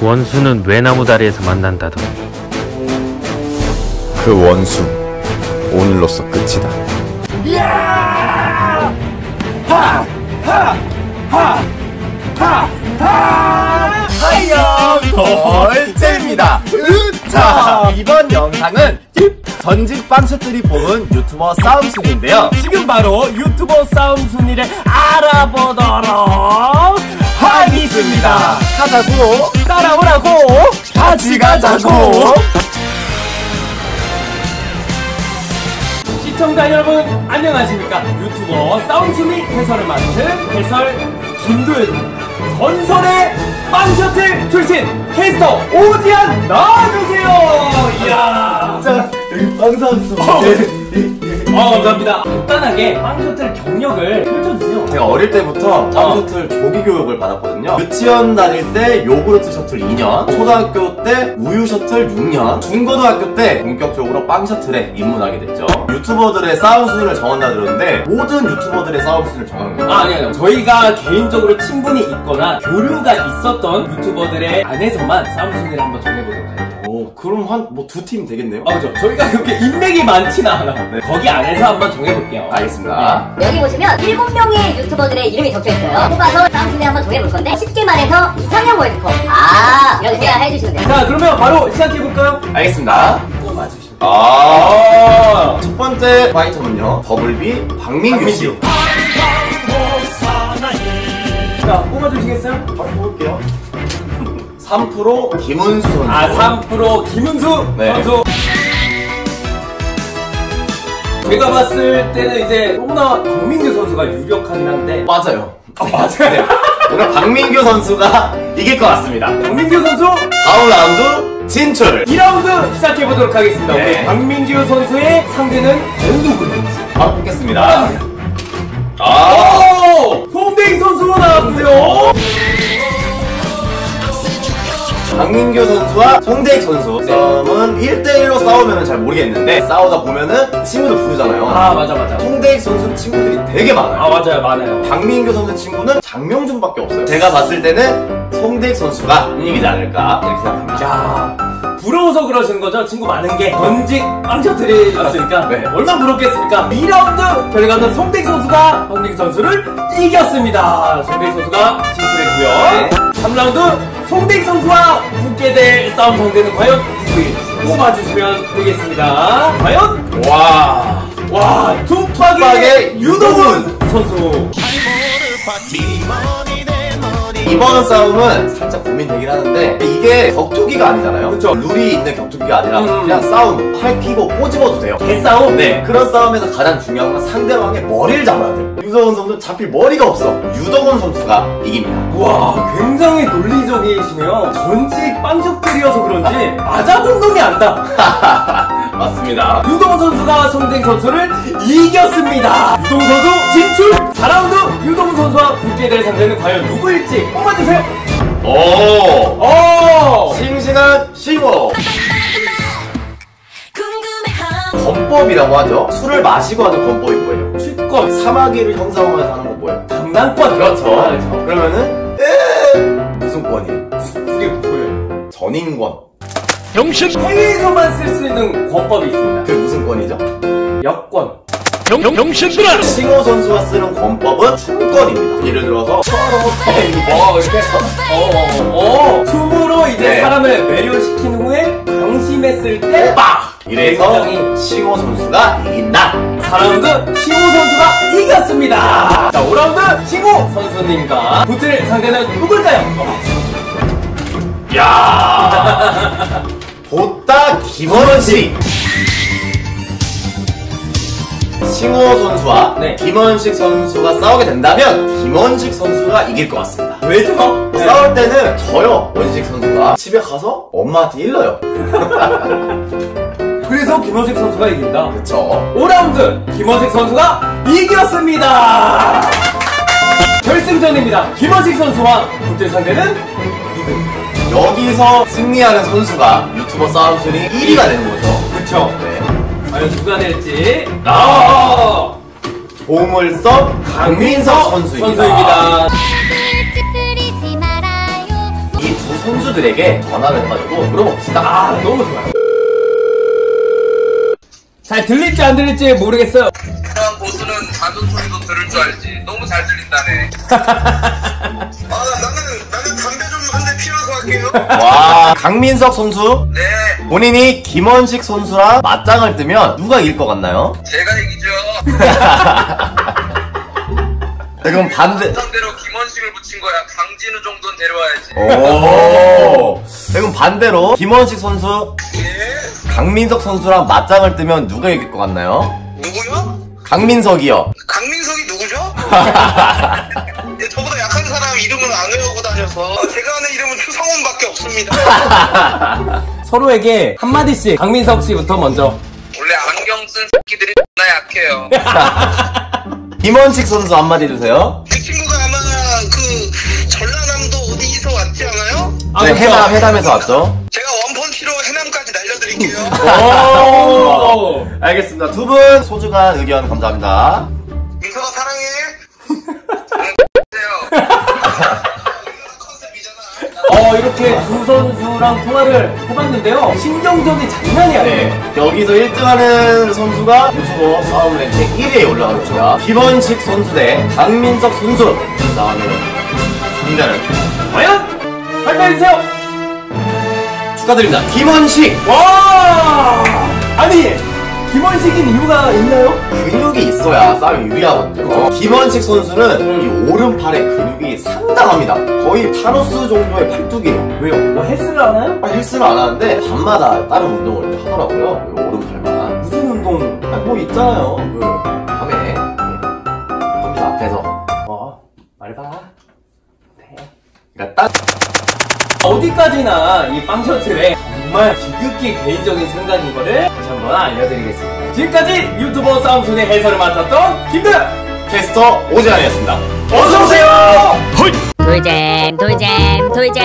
원수는 외나무 다리에서 만난다던 그 원수 오늘로써 끝이다. 하이요 돌제입니다. 자 이번 영상은 전직 빵셔들이 뽑은 유튜버 싸움 순위인데요. 지금 바로 유튜버 싸움 순위를 알아보도록 하겠습니다 가자고. 따라오라고. 같이 가자고. 시청자 여러분 안녕하십니까? 유튜버 싸움 순위 해설을 맡은 해설 김도현입니다. 전설의 빵셔틀 출신 캐스터 오디안 나와주세요. 이야. 자, 여기 빵선수. 어 감사합니다 간단하게 빵셔틀 경력을 펼쳐주세요 제가 어릴 때부터 빵셔틀 조기 교육을 받았거든요. 유치원 다닐 때 요구르트 셔틀 2년, 초등학교 때 우유 셔틀 6년, 중고등학교 때 본격적으로 빵 셔틀에 입문하게 됐죠. 유튜버들의 싸움 순위를 정한다 들었는데 모든 유튜버들의 싸움 순위를 정하는 거예요. 아, 아니요, 아니요. 저희가 개인적으로 친분이 있거나 교류가 있었던 유튜버들의 안에서만 싸움 순위를 한번 정해보도록 할게요. 오, 그럼 한 뭐 두 팀 되겠네요. 아, 그죠. 저희가 그렇게 인맥이 많지는 않아. 거기 안에서 한번 정해볼게요. 알겠습니다. 여기 보시면 7명의 유튜버들의 이름이 적혀있어요. 뽑아서 순위 한번 정해볼 건데 쉽게 말해서 이상형 월드컵. 아, 이렇게 해주시면 돼요. 자, 그러면 바로 시작해볼까요? 알겠습니다. 뽑아주시면 아, 첫 번째 파이터는요. 더블비 박민규 씨. 자, 뽑아주시겠어요? 바로 볼게요. 3% 김은수 선수. 아, 3% 김은수 네. 선수. 제가 봤을 때는 이제 너무나 박민규 선수가 유력하긴 한데 맞아요. 아, 맞아요. 네. 오늘 박민규 선수가 이길 것 같습니다. 박민규 선수 다음 라운드 진출. 2라운드 시작해 보도록 하겠습니다. 네. 우리 박민규 선수의 상대는 누구인지. 바로 뽑겠습니다. 아, 오! 송대익 선수 나왔고요. 박민규 선수와 송대익 선수. 싸움은 1대1로 싸우면 잘 모르겠는데, 싸우다 보면은 친구들 부르잖아요. 아, 맞아, 맞아. 송대익 선수 친구들이 되게 많아요. 아, 맞아요, 많아요. 박민규 선수 친구는 장명준밖에 없어요. 제가 봤을 때는 송대익 선수가 이기지 않을까 이렇게 생각합니다. 자, 부러워서 그러시는 거죠? 친구 많은 게 전직 빵셔틀이었으니까 네. 얼마나 부럽겠습니까? 2라운드 결과는 송대익 선수가 박민규 선수를 이겼습니다. 송대익 선수가 진출했고요. 네. 3라운드 송대익 선수와 붙게 될 싸움 상대는 과연 누구일지 뽑아주시면 되겠습니다. 과연 와. 와 tum박의 유동훈 선수. 이번 싸움은 고민 되긴 하는데 이게 격투기가 아니잖아요. 그쵸. 룰이 있는 격투기가 아니라 음. 그냥 싸움 팔 피고 꼬집어도 돼요. 개싸움? 네 그런 싸움에서 가장 중요한 건 상대방의 머리를 잡아야 돼요. 유성훈 선수는 잡힐 머리가 없어. 유동훈 선수가 이깁니다. 와 굉장히 논리적이시네요 전직 빵적들이어서 그런지 맞아본 놈이 안다 맞습니다. 유동 선수가 송댕 선수를 이겼습니다 유동 선수 진출 4라운드 유동 선수와 붙게 될 상대는 과연 누구일지 뽑아주세요 오 오 싱싱한 싱어 권법이라고 하죠. 술을 마시고 하는 권법이 뭐예요? 취권 사마귀를 형상화해서 하는 거 뭐예요? 장난권 그렇죠. 아, 그렇죠. 그러면은 에 무슨 권이에요? 그게 뭐예요 전인권. 해외에서만 쓸 수 있는 권법이 있습니다 그게 무슨 권이죠? 여권 싱호 선수가 쓰는 권법은 춤권입니다. 예를 들어서 어, 이렇게, 어, 어, 어. 춤으로 이제 네. 사람을 매료시킨 후에 방심했을 때, 빡! 이래서 굉장히 싱호 선수가 이긴다. 4라운드 싱호 선수가 이겼습니다. 자, 5라운드 싱호 선수님과 붙을 상대는 누굴까요? 야 보따 김원식. 싱호 선수와 네. 김원식 선수가 싸우게 된다면 김원식 선수가 이길 것 같습니다. 왜죠? 네. 싸울 때는 져요 원식 선수가 집에 가서 엄마한테 일러요. 그래서 김원식 선수가 이긴다. 그쵸? 5라운드 김원식 선수가 이겼습니다. 결승전입니다. 김원식 선수와 붙을 상대는 여기서 승리하는 선수가 유튜버 싸움 순위 1위가 되는 거죠. 그쵸. 네. 과연 누가 될지. 아! 보물섬 강민석 선수입니다. 선수입니다. 이 두 선수들에게 전화를 해가지고 물어봅시다. 아, 너무 좋아요. 잘 들릴지 안 들릴지 모르겠어요. 그런 보수는 작은 소리도 들을 줄 알지. 너무 잘 들린다네. 와, 강민석 선수. 네, 본인이 김원식 선수랑 맞짱을 뜨면 누가 이길 것 같나요? 제가 이기죠. 네, 그럼 반대. 상대로 김원식을 붙인 거야. 강진우 정도는 데려와야지. 오. 네, 그럼 반대로 김원식 선수, 예? 강민석 선수랑 맞짱을 뜨면 누가 이길 것 같나요? 누구요? 강민석이요. 강민석이 누구죠? 예, 저보다 약한 사람 이름은 안 외우 고 다녀서 제가 아는 이름은 추성훈밖에 없습니다. 서로에게 한마디씩 강민석 씨부터 먼저. 원래 안경 쓴 새끼들이 나 약해요. 김원식 선수 한마디 해주세요. 그 친구가 아마 그 전라남도 어디서 왔지 않아요? 아, 네, 그렇죠. 해남, 해남에서 왔죠. 제가 원펀치로 해남까지 날려드릴게요. 오! 알겠습니다. 두 분 소중한 의견 감사합니다. 선수랑 통화를 해봤는데요. 신경전이 장난이 아니에요. 네, 여기서 1등하는 선수가 유튜버 싸움 랭킹 1위에 올라갑니다. 김원식 선수 대 강민석 선수 싸움을 승자는 과연? 발표해주세요! 축하드립니다. 김원식 와! 아니, 김원식인 이유가 있나요? 근육이 있어야 싸움이 유리하거든요. 김원식 선수는 이 오른팔에 근육이 상당합니다. 거의 타노스 정도의 팔뚝이에요. 왜요? 뭐 헬스를 하나요? 아, 헬스는 안 하는데 밤마다 다른 운동을 하더라고요. 이 오른팔만. 무슨 운동? 아, 뭐 있잖아요. 그 밤에 컴퓨터 앞에서 뭐, 말해봐. 그러니까 딱 어디까지나 이 빵셔틀에 정말 솔직히 개인적인 생각인 거를 다시 한번 알려드리겠습니다. 지금까지 유튜버 싸움손의 해설을 맡았던 김대현 캐스터 오재환이었습니다. 어서오세요! 돌잼, 돌잼, 돌잼.